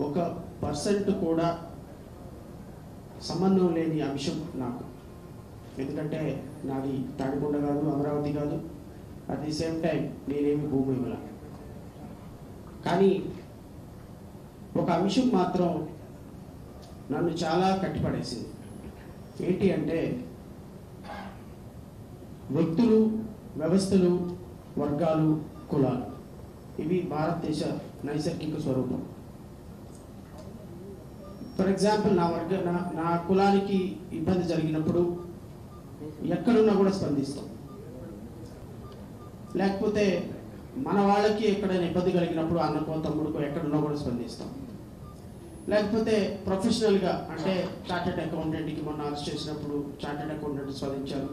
ఒక పర్సెంట్ కూడా సంబంధం లేని అంశం నాకు. ఎందుకంటే నాది తాడికొండ కాదు అమరావతి కాదు. అట్ ది సేమ్ టైం నేనేమి భూమి ఇవ్వల. కానీ ఒక అంశం మాత్రం నన్ను చాలా కట్టిపడేసింది. ఏంటి అంటే వ్యక్తులు వ్యవస్థలు వర్గాలు కులాలు. ఇవి భారతదేశ నైసర్గిక స్వరూపం. ఫర్ ఎగ్జాంపుల్ నా వర్గ నా నా కులానికి ఇబ్బంది జరిగినప్పుడు ఎక్కడున్నా కూడా స్పందిస్తాం. లేకపోతే మన వాళ్ళకి ఎక్కడైనా ఇబ్బంది కలిగినప్పుడు అన్నకో తమ్ముడుకో ఎక్కడున్నా కూడా స్పందిస్తాం. లేకపోతే ప్రొఫెషనల్గా అంటే చార్టెడ్ అకౌంటెంట్కి మొన్న అరెస్ట్ చేసినప్పుడు చార్టెడ్ అకౌంటెంట్ స్పందించారు.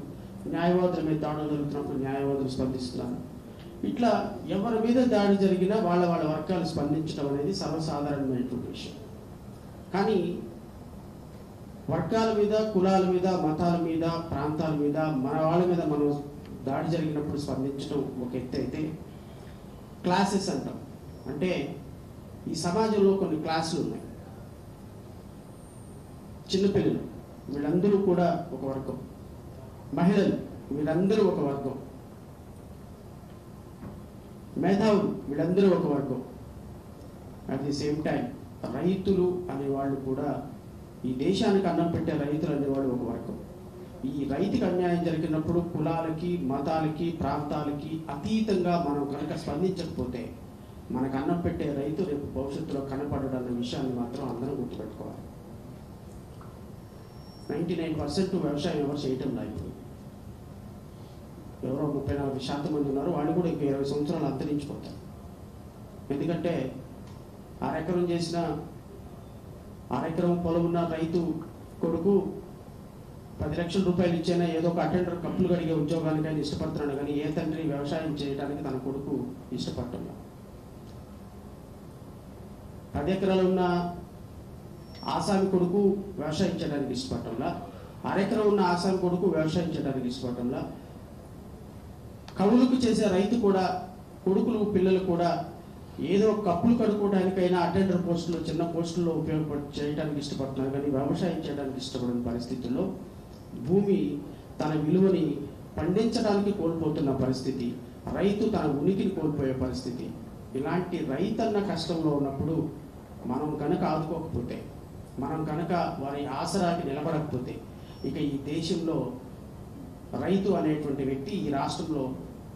న్యాయవాదుల మీద దాడులు జరుగుతున్నప్పుడు న్యాయవాదులు స్పందిస్తున్నారు. ఇట్లా ఎవరి మీద దాడి జరిగినా వాళ్ళ వాళ్ళ వర్గాలు స్పందించడం అనేది సర్వసాధారణమైనటువంటి విషయం. కానీ వర్గాల మీద కులాల మీద మతాల మీద ప్రాంతాల మీద మన వాళ్ళ మీద మనం దాడి జరిగినప్పుడు స్పందించడం ఒక ఎత్తు అయితే క్లాసెస్ అంటాం. అంటే ఈ సమాజంలో కొన్ని క్లాసులు ఉన్నాయి. చిన్నపిల్లలు వీళ్ళందరూ కూడా ఒక వర్గం. మహిళలు వీళ్ళందరూ ఒక వర్గం. మేధావులు వీళ్ళందరూ ఒక వర్గం. అట్ ది సేమ్ టైం రైతులు అనేవాళ్ళు కూడా ఈ దేశానికి అన్నం పెట్టే రైతులు అనేవాళ్ళు ఒక వర్గం. ఈ రైతుకి అన్యాయం జరిగినప్పుడు కులాలకి మతాలకి ప్రాంతాలకి అతీతంగా మనం కనుక స్పందించకపోతే మనకు అన్నం పెట్టే రైతు రేపు భవిష్యత్తులో కనపడడం అన్న విషయాన్ని మాత్రం అందరం గుర్తుపెట్టుకోవాలి. నైంటీ నైన్ పర్సెంట్ వ్యవసాయం ఎవరు చేయటం లేదు. ఎవరో ముప్పై నలభై శాతం మంది ఉన్నారు వాళ్ళు కూడా ఇంకా ఇరవై సంవత్సరాలు అంతరించిపోతారు. ఎందుకంటే అరెకరం చేసిన అరెకరం పొలం ఉన్న రైతు కొడుకు పది లక్షల రూపాయలు ఇచ్చేనా ఏదో ఒక అటెండర్ కప్పులు కడిగే ఉద్యోగానికి ఆయన ఇష్టపడుతున్నాడు కానీ ఏ తండ్రి వ్యవసాయం చేయడానికి తన కొడుకు ఇష్టపడటం పది ఎకరాలు ఉన్న ఆసామి కొడుకు వ్యవసాయం చేయడానికి ఇష్టపడటంలా అరెకరం ఉన్న ఆసామి కొడుకు వ్యవసాయం చేయడానికి ఇష్టపడటంలా కవులకు చేసే రైతు కూడా కొడుకులు పిల్లలు కూడా ఏదో కప్పులు కడుక్కోవడానికైనా అటెండర్ పోస్టులు చిన్న పోస్టుల్లో ఉపయోగపడి చేయడానికి ఇష్టపడుతున్నారు. కానీ వ్యవసాయం చేయడానికి ఇష్టపడిన పరిస్థితుల్లో భూమి తన విలువని పండించడానికి కోల్పోతున్న పరిస్థితి రైతు తన ఉనికిని కోల్పోయే పరిస్థితి. ఇలాంటి రైతన్న కష్టంలో ఉన్నప్పుడు మనం కనుక ఆదుకోకపోతే మనం కనుక వారి ఆసరాకి నిలబడకపోతే ఇక ఈ దేశంలో రైతు అనేటువంటి వ్యక్తి ఈ రాష్ట్రంలో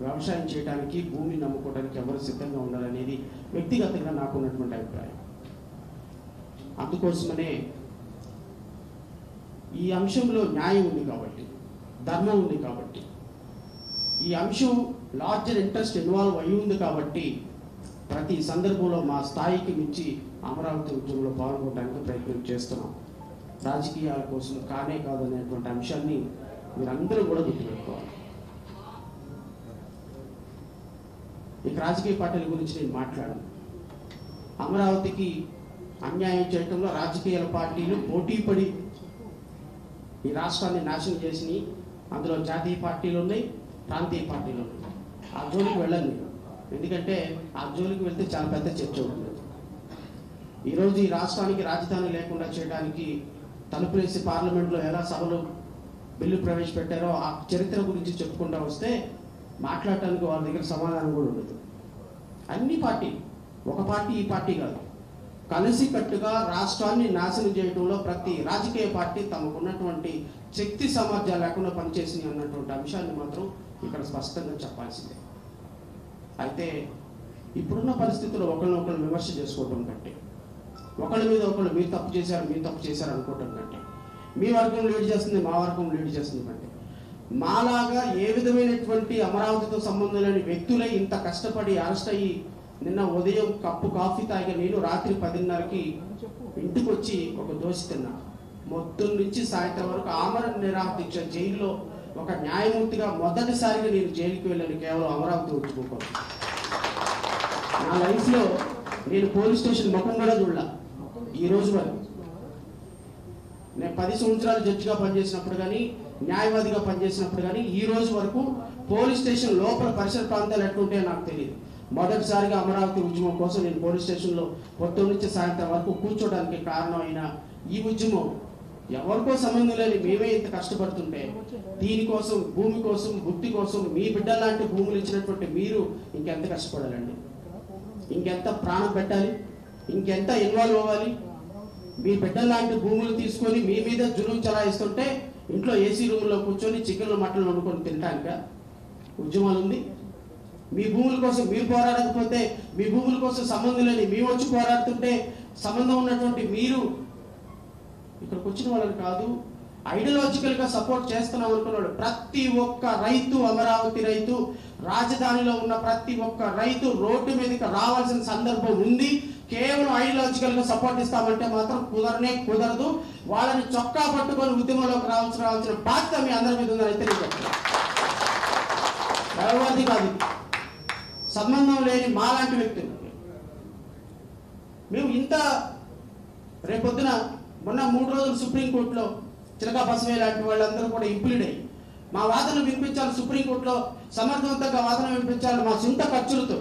వ్యవసాయం చేయడానికి భూమిని నమ్ముకోవడానికి ఎవరు సిద్ధంగా ఉండాలనేది వ్యక్తిగతంగా నాకు ఉన్నటువంటి అభిప్రాయం. అందుకోసమనే ఈ అంశంలో న్యాయం ఉంది కాబట్టి ధర్మం ఉంది కాబట్టి ఈ అంశం లార్జర్ ఇంట్రెస్ట్ ఇన్వాల్వ్ అయి ఉంది కాబట్టి ప్రతి సందర్భంలో మా స్థాయికి మించి అమరావతి ఉద్యమంలో పాల్గొనడానికి ప్రయత్నం చేస్తున్నాం. రాజకీయాల కోసం కానే కాదు అనేటువంటి అంశాన్ని మీరందరూ కూడా గుర్తుపెట్టుకోవాలి. ఇక రాజకీయ పార్టీల గురించి నేను మాట్లాడను. అమరావతికి అన్యాయం చేయడంలో రాజకీయ పార్టీలు పోటీ పడి ఈ రాష్ట్రాన్ని నాశనం చేసినాయి. అందులో జాతీయ పార్టీలు ఉన్నాయి ప్రాంతీయ పార్టీలు ఉన్నాయి. ఆ జోలికి వెళ్ళండి. ఎందుకంటే ఆ జోలికి వెళ్తే చాలా పెద్ద చర్చ ఉంటుంది. ఈరోజు ఈ రాష్ట్రానికి రాజధాని లేకుండా చేయడానికి తలుపులేసి పార్లమెంట్లో ఎలా సభలు బిల్లు ప్రవేశపెట్టారో ఆ చరిత్ర గురించి చెప్పుకుంటూ వస్తే మాట్లాడటానికి వాళ్ళ దగ్గర సమాధానం కూడా ఉండదు. అన్ని పార్టీ ఒక పార్టీ ఈ పార్టీ కాదు. కలిసి కట్టుగా రాష్ట్రాన్ని నాశనం చేయడంలో ప్రతి రాజకీయ పార్టీ తమకున్నటువంటి శక్తి సామర్థ్యాలు లేకుండా పనిచేసింది అన్నటువంటి అంశాన్ని మాత్రం ఇక్కడ స్పష్టంగా చెప్పాల్సిందే. అయితే ఇప్పుడున్న పరిస్థితుల్లో ఒకరినొకరు విమర్శ చేసుకోవటం కంటే ఒకళ్ళ మీద ఒకళ్ళు మీరు తప్పు చేశారు మీరు తప్పు చేశారు అనుకోవటం కంటే మీ వర్గం లీడ్ చేస్తుంది మా వర్గం లీడ్ చేస్తుంది కంటే మాలాగా ఏ విధమైనటువంటి అమరావతితో సంబంధం లేని వ్యక్తులే ఇంత కష్టపడి అరెస్ట్ అయ్యి నిన్న ఉదయం కప్పు కాఫీ తాగే నేను రాత్రి పదిన్నరకి ఇంటికి వచ్చి ఒక దోశ తిన్నా. మొత్తం నుంచి సాయంత్రం వరకు ఆమరణ నిరాహార జైల్లో ఒక న్యాయమూర్తిగా మొదటిసారిగా నేను జైలుకి వెళ్ళాను. కేవలం అమరావతి వచ్చుకోకూడదు నా లైఫ్లో నేను పోలీస్ స్టేషన్ ముఖం కూడా చూడలా. ఈ రోజు వరకు. నేను పది సంవత్సరాలు జడ్జిగా పనిచేసినప్పుడు కానీ న్యాయవాదిగా పనిచేసినప్పుడు కానీ ఈ రోజు వరకు పోలీస్ స్టేషన్ లోపల పరిసర ప్రాంతాలు ఎట్లుంటే నాకు తెలియదు. మొదటిసారిగా అమరావతి ఉద్యమం కోసం నేను పోలీస్ స్టేషన్లో కొత్త నుంచి సాయంత్రం వరకు కూర్చోడానికి కారణమైన ఈ ఉద్యమం ఎవరికో సంబంధం లేని మేమే ఇంత కష్టపడుతుంటే దీనికోసం భూమి కోసం గుట్టి కోసం మీ బిడ్డ లాంటి భూములు ఇచ్చినటువంటి మీరు ఇంకెంత కష్టపడాలండి? ఇంకెంత ప్రాణం పెట్టాలి? ఇంకెంత ఇన్వాల్వ్ అవ్వాలి? మీ బిడ్డ లాంటి భూములు తీసుకొని మీ మీద జులుం చలాయిస్తుంటే ఇంట్లో ఏసీ రూమ్లో కూర్చొని చికెన్లు మటన్లు వండుకొని తినటానిక ఉద్యమాలు ఉంది మీ భూముల కోసం మీరు పోరాడకపోతే మీ భూముల కోసం సంబంధం లేని మేము వచ్చి పోరాడుతుంటే సంబంధం ఉన్నటువంటి మీరు ఇక్కడికి వచ్చిన వాళ్ళని కాదు. ఐడియాలజికల్గా సపోర్ట్ చేస్తున్నాం అనుకున్నాడు ప్రతి ఒక్క రైతు అమరావతి రైతు రాజధానిలో ఉన్న ప్రతి ఒక్క రైతు రోడ్డు మీదకి రావాల్సిన సందర్భం ఉంది. కేవలం ఐడియాలజికల్గా సపోర్ట్ ఇస్తామంటే మాత్రం కుదరనే కుదరదు. వాళ్ళని చొక్కా పట్టుకొని ఉద్యమంలోకి రావాల్సిన రావాల్సిన బాధ్యత మీ అందరి మీద ఉందని అయితే కాదు. సంబంధం లేని మాలాంటి వ్యక్తులు మేము ఇంత రేపొద్దున మొన్న మూడు రోజులు సుప్రీంకోర్టులో చిలకా బసవే లాంటి వాళ్ళందరూ కూడా ఇంప్లీడ్ అయ్యి మా వాదన వినిపించాలి సుప్రీంకోర్టులో సమర్థవంతంగా వాదన వినిపించాలి మా సొంత ఖర్చులతో.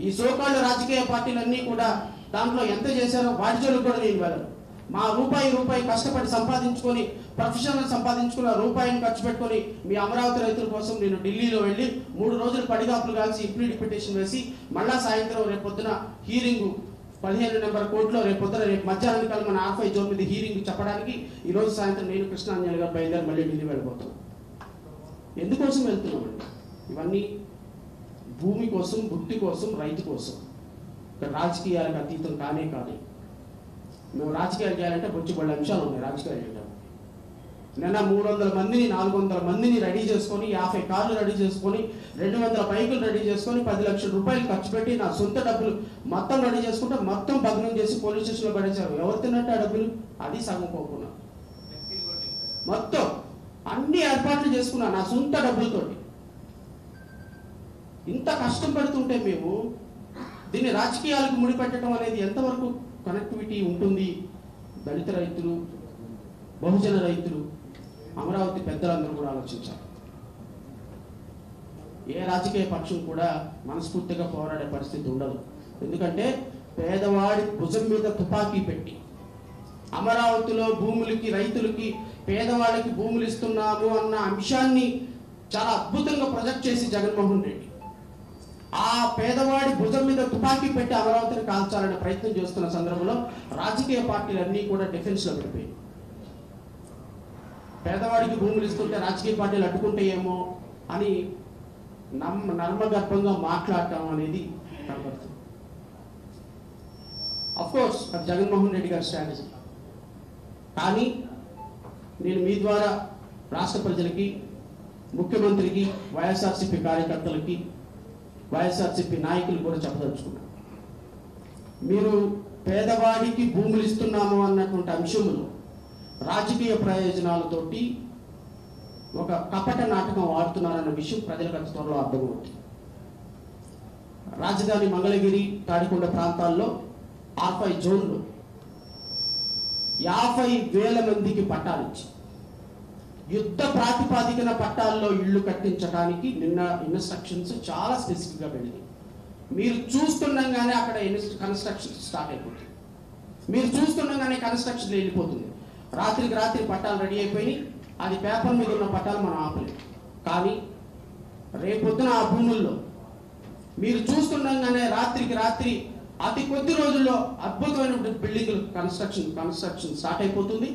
ఈ సోకాళ్ళు రాజకీయ పార్టీలన్నీ కూడా దాంట్లో ఎంత చేశారో వాటి జోలికి కూడా నేను వెళ్ళను మా రూపాయి రూపాయి కష్టపడి సంపాదించుకొని ప్రొఫెషనల్ సంపాదించుకున్న రూపాయిని ఖర్చు పెట్టుకొని మీ అమరావతి రైతుల కోసం నేను ఢిల్లీలో వెళ్ళి మూడు రోజులు పడిగాపులు కాల్చి ఇంప్లీడ్ పిటిషన్ వేసి మళ్ళా సాయంత్రం రేపు పొద్దున హీరింగ్ పదిహేను నెంబర్ కోర్టులో రేపు పొద్దున రేపు మధ్యాహ్నం కాలం మన ఆఫ్ జోన్ మీద హీరింగ్ చెప్పడానికి ఈ రోజు సాయంత్రం నేను కృష్ణాంజలి గారు బయలుదేరి మళ్ళీ ఢిల్లీ వెళ్ళిపోతాం ఎందుకోసం వెళ్తున్నామండి ఇవన్నీ భూమి కోసం బుద్ధి కోసం రైతు కోసం. ఇక్కడ రాజకీయాలకు అతీతం కానే కాదు. మేము రాజకీయాలు చేయాలంటే బొచ్చి బళ్ళ అంశాలు ఉన్నాయి రాజకీయాలు చేయడం నిన్న మూడు వందల మందిని నాలుగు వందల మందిని రెడీ చేసుకొని యాభై కార్లు రెడీ చేసుకొని రెండు వందల బైకులు రెడీ చేసుకొని పది లక్షల రూపాయలు ఖర్చు పెట్టి నా సొంత డబ్బులు మొత్తం రెడీ చేసుకుంటే మొత్తం భగ్నం చేసి పోలీస్ స్టేషన్లో పడేశారు. ఎవరు తిన్నట్టు ఆ డబ్బులు? అది సగం పోకున్నా మొత్తం అన్ని ఏర్పాట్లు చేసుకున్నా నా సొంత డబ్బులతోటి. ఇంత కష్టం పెడుతుంటే మేము దీన్ని రాజకీయాలకు ముడిపెట్టడం అనేది ఎంతవరకు కనెక్టివిటీ ఉంటుంది? దళిత రైతులు బహుజన రైతులు అమరావతి పెద్దలందరూ కూడా ఆలోచించారు ఏ రాజకీయ పక్షం కూడా మనస్ఫూర్తిగా పోరాడే పరిస్థితి ఉండదు. ఎందుకంటే పేదవాడి భుజం మీద తుపాకీ పెట్టి అమరావతిలో భూములకి రైతులకి పేదవాళ్ళకి భూములు ఇస్తున్నాము అన్న అంశాన్ని చాలా అద్భుతంగా ప్రొజెక్ట్ చేసి జగన్మోహన్ రెడ్డి. ఆ పేదవాడి భుజం మీద తుపాకీ పెట్టి అమరావతిని కాల్చాలనే ప్రయత్నం చేస్తున్న సందర్భంలో రాజకీయ పార్టీలన్నీ కూడా డిఫెన్స్లో పడిపోయాయి. పేదవాడికి భూములు ఇస్తుంటే రాజకీయ పార్టీలు అడ్డుకుంటాయేమో అని నమ్మ నర్మగర్భంగా మాట్లాడటం అనేది కనబడుతుంది. అఫ్ కోర్స్ అది జగన్మోహన్ రెడ్డి గారి స్ట్రాటజీ కానీ నేను మీ ద్వారా రాష్ట్ర ప్రజలకి ముఖ్యమంత్రికి వైఎస్ఆర్సీపీ కార్యకర్తలకి వైఎస్ఆర్సీపీ నాయకులు కూడా చెప్పదలుచుకున్నాను. మీరు పేదవాడికి భూములు ఇస్తున్నాము అన్నటువంటి అంశములు రాజకీయ ప్రయోజనాలతోటి ఒక కపట నాటకం ఆడుతున్నారన్న విషయం ప్రజలకు అతి త్వరలో అర్థమవుతుంది. రాజధాని మంగళగిరి తాడికొండ ప్రాంతాల్లో ఆర్ఫై జోన్లు యాభై వేల మందికి పట్టాలు ఇచ్చి యుద్ధ ప్రాతిపాదికన పట్టాల్లో ఇళ్ళు కట్టించడానికి నిన్న ఇన్స్ట్రక్షన్స్ చాలా స్పెసిఫిక్గా వెళ్ళింది మీరు చూస్తుండగానే అక్కడ కన్స్ట్రక్షన్ స్టార్ట్ అయిపోతుంది మీరు చూస్తుండగానే కన్స్ట్రక్షన్ వెళ్ళిపోతుంది రాత్రికి రాత్రి పట్టాలు రెడీ అయిపోయి అది పేపర్ మీద ఉన్న పట్టాలు మనం ఆపలేం. కానీ రేపొద్దున ఆ భూముల్లో మీరు చూస్తుండగానే రాత్రికి రాత్రి అతి కొద్ది రోజుల్లో అద్భుతమైన బిల్డింగ్ కన్స్ట్రక్షన్ కన్స్ట్రక్షన్ స్టార్ట్ అయిపోతుంది.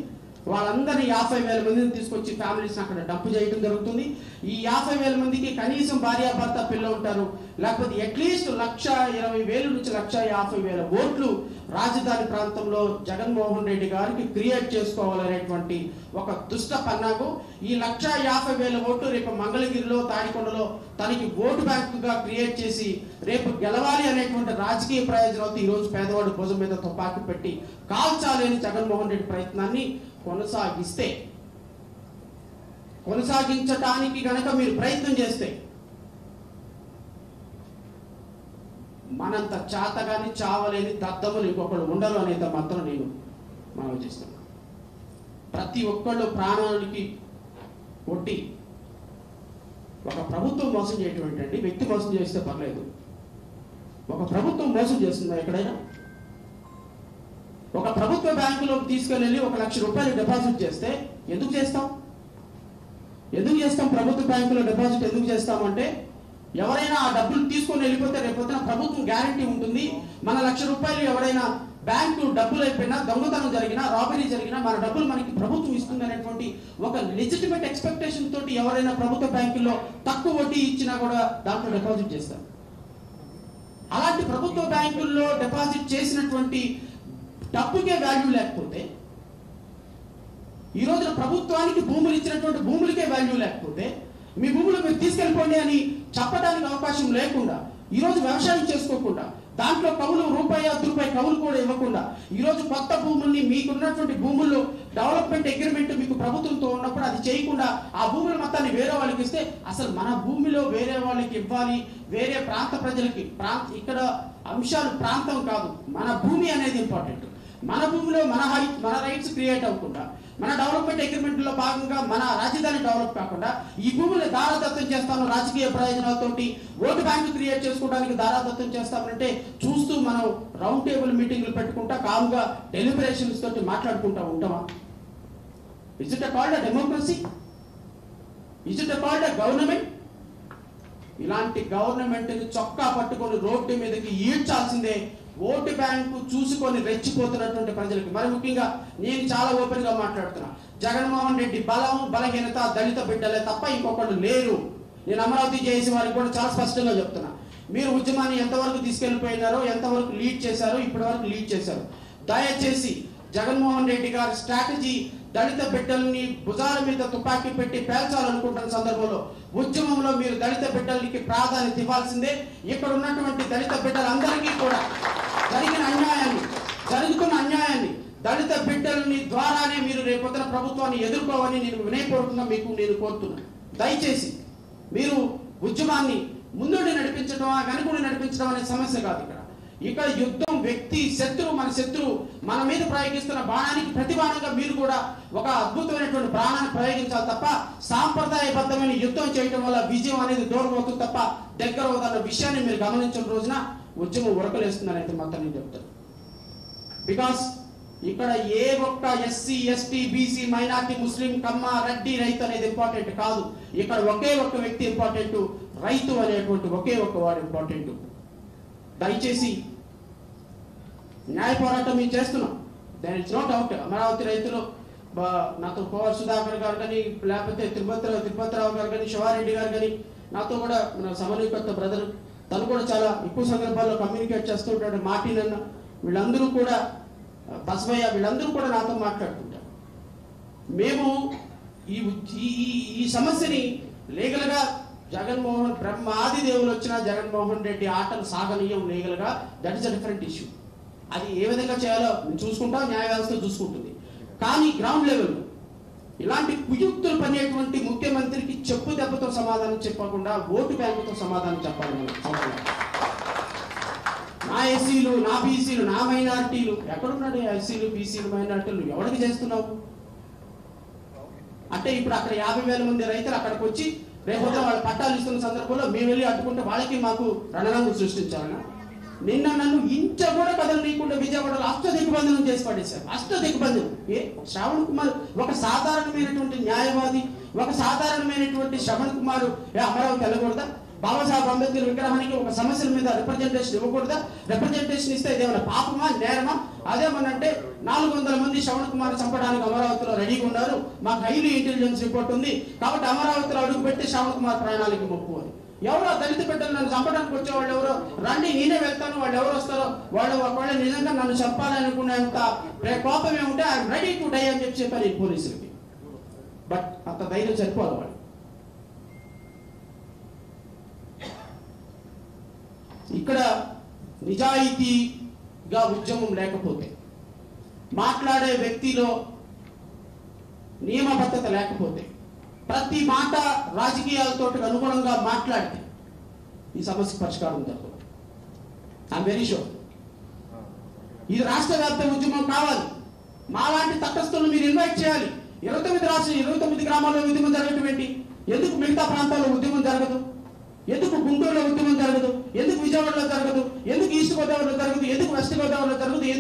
వాళ్ళందరినీ యాభై వేల మందిని తీసుకొచ్చి ఫ్యామిలీస్ అక్కడ డంప్ చేయడం జరుగుతుంది. ఈ యాభై వేల మందికి కనీసం భార్యాభర్త పిల్ల ఉంటారు. లేకపోతే అట్లీస్ట్ లక్ష ఇరవై వేలు నుంచి లక్ష యాభై వేల ఓట్లు రాజధాని ప్రాంతంలో జగన్మోహన్ రెడ్డి గారికి క్రియేట్ చేసుకోవాలనేటువంటి ఒక దుష్ట పన్నాకు ఈ లక్ష యాభై వేల ఓట్లు రేపు మంగళగిరిలో తాడికొండలో తనకి ఓటు బ్యాంకుగా క్రియేట్ చేసి రేపు గెలవాలి అనేటువంటి రాజకీయ ప్రయోజనాలతో ఈరోజు పేదవాడు భుజం మీద తుపాకి పెట్టి కాల్చాలని జగన్మోహన్ రెడ్డి ప్రయత్నాన్ని కొనసాగిస్తే కొనసాగించటానికి గనక మీరు ప్రయత్నం చేస్తే మనంత చాతగాని చావలేని దద్దములు ఇంకొకళ్ళు ఉండరు అనేది మాత్రం నేను మనం చేస్తున్నాను ప్రతి ఒక్కళ్ళు ప్రాణానికి కొట్టి ఒక ప్రభుత్వం మోసం చేయటం వ్యక్తి మోసం చేస్తే పర్లేదు. ఒక ప్రభుత్వం మోసం చేస్తుందా ఎక్కడైనా? ఒక ప్రభుత్వ బ్యాంకులోకి తీసుకెళ్ళి ఒక లక్ష రూపాయలు డిపాజిట్ చేస్తే ఎందుకు చేస్తాం? ఎందుకు చేస్తాం? ప్రభుత్వ బ్యాంకులో డిపాజిట్ ఎందుకు చేస్తామంటే ఎవరైనా ఆ డబ్బులు తీసుకొని వెళ్ళిపోతే రేపొద్దున ప్రభుత్వం గ్యారంటీ ఉంటుంది. మన లక్ష రూపాయలు ఎవరైనా బ్యాంకు డబ్బులు అయిపోయినా దొంగతనం జరిగినా రాబరీ జరిగినా మన డబ్బులు మనకి ప్రభుత్వం ఇస్తుంది అనేటువంటి ఒక లెజిటిమేట్ ఎక్స్పెక్టేషన్ తోటి ఎవరైనా ప్రభుత్వ బ్యాంకుల్లో తక్కువ వడ్డీ ఇచ్చినా కూడా దాంట్లో డిపాజిట్ చేస్తారు. అలాంటి ప్రభుత్వ బ్యాంకుల్లో డిపాజిట్ చేసినటువంటి డబ్బుకే వాల్యూ లేకపోతే ఈ రోజున ప్రభుత్వానికి భూములు ఇచ్చినటువంటి భూములకే వాల్యూ లేకపోతే మీ భూములు మీరు తీసుకెళ్ళిపోండి అని చెప్పడానికి అవకాశం లేకుండా ఈ రోజు వ్యవసాయం చేసుకోకుండా దాంట్లో కవులు రూపాయి అర్ధ రూపాయి కవులు కూడా ఇవ్వకుండా ఈ రోజు కొత్త భూముల్ని మీకున్నటువంటి భూముల్లో డెవలప్మెంట్ అగ్రిమెంట్ మీకు ప్రభుత్వంతో ఉన్నప్పుడు అది చేయకుండా ఆ భూముల మొత్తాన్ని వేరే వాళ్ళకి ఇస్తే అసలు మన భూమిలో వేరే వాళ్ళకి ఇవ్వాలి వేరే ప్రాంత ప్రజలకి ప్రాంత ఇక్కడ అంశాలు ప్రాంతం కాదు మన భూమి అనేది ఇంపార్టెంట్ మన భూమిలో మన హై మన రైట్స్ క్రియేట్ అవ్వకుండా మన డెవలప్మెంట్ అగ్రిమెంట్లో భాగంగా మన రాజధాని డెవలప్ కాకుండా ఈ భూముల్ని దారాదత్తం చేస్తాను రాజకీయ ప్రయోజనాలతోటి ఓటు బ్యాంకు క్రియేట్ చేసుకోవడానికి దారాదత్తం చేస్తామంటే చూస్తూ మనం రౌండ్ టేబుల్ మీటింగ్లు పెట్టుకుంటా కాముగా డెలిబరేషన్స్ తోటి మాట్లాడుకుంటా ఉంటామా? Is it called democracy is it called government ఇలాంటి గవర్నమెంట్ చొక్కా పట్టుకొని రోడ్డు మీదకి ఈడ్చాల్సిందే ఓటు బ్యాంకు చూసుకొని రెచ్చిపోతున్నటువంటి ప్రజలకి మరి ముఖ్యంగా నేను చాలా ఓపెన్గా మాట్లాడుతున్నా. జగన్మోహన్ రెడ్డి బలం బలహీనత దళిత బిడ్డలే తప్ప ఇంకొకళ్ళు లేరు. నేను అమరావతి చేసి వారికి కూడా చాలా స్పష్టంగా చెప్తున్నా. మీరు ఉద్యమాన్ని ఎంతవరకు తీసుకెళ్ళిపోయినారో ఎంతవరకు లీడ్ చేశారో ఇప్పటి వరకు లీడ్ చేశారు. దయచేసి జగన్మోహన్ రెడ్డి గారి స్ట్రాటజీ దళిత బిడ్డల్ని భుజాల మీద తుపాకీ పెట్టి పేల్చాలనుకుంటున్న సందర్భంలో ఉద్యమంలో మీరు దళిత బిడ్డలకి ప్రాధాన్యత ఇవ్వాల్సిందే. ఇక్కడ ఉన్నటువంటి దళిత బిడ్డలందరికీ కూడా జరిగిన అన్యాయాన్ని జరుగుతున్న అన్యాయాన్ని దళిత బిడ్డలని ద్వారానే మీరు రేపొద్దున ప్రభుత్వాన్ని ఎదుర్కోవాలని నేను వినయపూర్వకంగా మీకు నేను కోరుతున్నాను. దయచేసి మీరు ఉద్యమాన్ని ముందుండి నడిపించడం వెనుకుండి నడిపించడం అనే సమస్య కాదు ఇక్కడ. ఇక్కడ యుద్ధం వ్యక్తి శత్రువు మన శత్రువు మన మీద ప్రయోగిస్తున్న బాణానికి ప్రతిబాణంగా మీరు కూడా ఒక అద్భుతమైనటువంటి బాణాన్ని ప్రయోగించాలి తప్ప సాంప్రదాయబద్ధమైన యుద్ధం చేయడం వల్ల విజయం అనేది దూరమవుతుంది తప్ప దగ్గర అవుతున్న విషయాన్ని మీరు గమనించిన రోజున ఉద్యమం ఉరకలేస్తుందని అయితే మాత్రం నేను చెప్తాను. బికాస్ ఇక్కడ ఏ ఒక్క SC ST BC minority Muslim Kamma Reddy రైతు అనేది ఇంపార్టెంట్ కాదు. ఇక్కడ ఒకే ఒక్క వ్యక్తి ఇంపార్టెంట్ రైతు అనేటువంటి ఒకే ఒక్క వాడు ఇంపార్టెంట్ దయచేసి న్యాయ పోరాటం మేము చేస్తున్నాం. దాని ఇట్స్ నాట్ అవుట్ అమరావతి రైతులు బా- నాతో కోవర్ సుధాకర్ గారు కానీ లేకపోతే తిరుపతి తిరుపతిరావు గారు కానీ శివారెడ్డి గారు కానీ నాతో కూడా మన సమన్వయకర్త బ్రదర్ తను కూడా చాలా ఎక్కువ సందర్భాల్లో కమ్యూనికేట్ చేస్తూ ఉంటాడు. మార్టిన్ అన్న వీళ్ళందరూ కూడా బస్వయ్య బసవయ్య వీళ్ళందరూ కూడా నాతో మాట్లాడుతుంటారు. మేము ఈ ఈ ఈ- సమస్యని లీగల్గా జగన్మోహన్ బ్రహ్మాది దేవులు వచ్చిన జగన్మోహన్ రెడ్డి ఆటలు సాగనీయం లీగల్గా. That is a different issue అది ఏ విధంగా చేయాలో చూసుకుంటాం న్యాయ వ్యవస్థ చూసుకుంటుంది. కానీ గ్రౌండ్ లెవెల్ ఇలాంటి కుయుక్తులు పనేటువంటి ముఖ్యమంత్రికి చెప్పు దెబ్బతో సమాధానం చెప్పకుండా ఓటు బ్యాంకుతో సమాధానం చెప్పాలి మనం నా ఎస్సీలు నా బీసీలు నా మైనార్టీలు ఎక్కడున్నాడు ఎస్సీలు బీసీలు మైనార్టీలు? ఎవరికి చేస్తున్నావు? అంటే ఇప్పుడు అక్కడ యాభై వేల మంది రైతులు అక్కడికి వచ్చి రేపు వాళ్ళ పట్టాలు ఇస్తున్న సందర్భంలో మేము వెళ్ళి అడ్డుకుంటే వాళ్ళకి మాకు రణరంగు సృష్టించాలన్నా నిన్న నన్ను ఇంచ కూడా కథలు నీకుండా విజయవాడలో అష్ట దిగ్బంధనం చేసి పడేశారు. అష్ట దిగ్బంధనం. ఏ? శ్రావణ్ కుమార్ ఒక సాధారణమైనటువంటి న్యాయవాది ఒక సాధారణమైనటువంటి శ్రవణ్ కుమార్ అమరావతి వెళ్ళకూడదా? బాబాసాహెబ్ అంబేద్కర్ విగ్రహానికి ఒక సమస్యల మీద రిప్రజెంటేషన్ ఇవ్వకూడదా? రిప్రజెంటేషన్ ఇస్తే ఇదేమన్నా పాపమా నేరమా? అదేమనంటే నాలుగు వందల మంది శ్రవణ్ కుమార్ చంపడానికి అమరావతిలో రెడీగా ఉన్నారు. మాకు హైలీ ఇంటెలిజెన్స్ రిపోర్ట్ ఉంది. కాబట్టి అమరావతిలో అడుగుపెట్టి శ్రవణ్ కుమార్ ప్రాణాలకి మొక్కు అని. ఎవరో దళిత బిడ్డలు నన్ను చంపడానికి వచ్చే వాళ్ళు ఎవరో? రండి నేనే వెళ్తాను. వాళ్ళు ఎవరు వస్తారో? వాళ్ళు ఒకవేళ నిజంగా నన్ను చంపాలనుకునేంత కోపం ఏముంటే ఐఎమ్ రెడీ టు డై అని చెప్పి చెప్పారు ఈ పోలీసులకి. బట్ అంత ధైర్యం చనిపోదు వాళ్ళు ఇక్కడ నిజాయితీగా ఉద్యమం లేకపోతే మాట్లాడే వ్యక్తిలో నియమబద్ధత లేకపోతే ప్రతి మాట రాజకీయాలతో అనుగుణంగా మాట్లాడితే ఈ సమస్య పరిష్కారం దొరకదు ఐఎమ్ వెరీ షూర్ ఇది రాష్ట్ర వ్యాప్త ఉద్యమం కావాలి. మాలాంటి తటస్థులను మీరు ఇన్వైట్ చేయాలి. ఇరవై తొమ్మిది రాష్ట్ర ఇరవై తొమ్మిది గ్రామాల్లో ఉద్యమం జరగటువంటి ఎందుకు మిగతా ప్రాంతాల్లో ఉద్యమం జరగదు? ఎందుకు గుంటూరులో ఉద్యమం జరగదు? ఎందుకు విజయవాడలో జరగదు? ఎందుకు ఈస్ట్ గోదావరిలో జరగదు? ఎందుకు వెస్ట్ గోదావరిలో జరగదు?